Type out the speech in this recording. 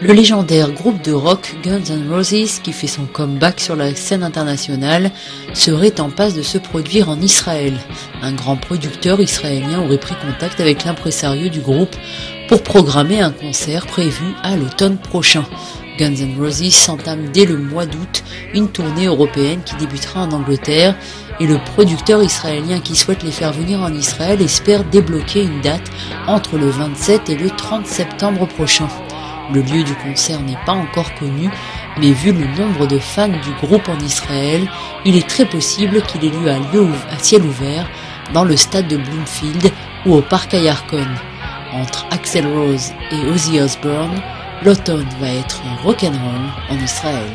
Le légendaire groupe de rock Guns N' Roses, qui fait son comeback sur la scène internationale, serait en passe de se produire en Israël. Un grand producteur israélien aurait pris contact avec l'impresario du groupe pour programmer un concert prévu à l'automne prochain. Guns N' Roses s'entame dès le mois d'août une tournée européenne qui débutera en Angleterre et le producteur israélien qui souhaite les faire venir en Israël espère débloquer une date entre le 27 et le 30 septembre prochain. Le lieu du concert n'est pas encore connu, mais vu le nombre de fans du groupe en Israël, il est très possible qu'il ait lieu à, à ciel ouvert dans le stade de Bloomfield ou au parc Ayarkon. Entre Axel Rose et Ozzy Osbourne, l'automne va être rock'n'roll en Israël.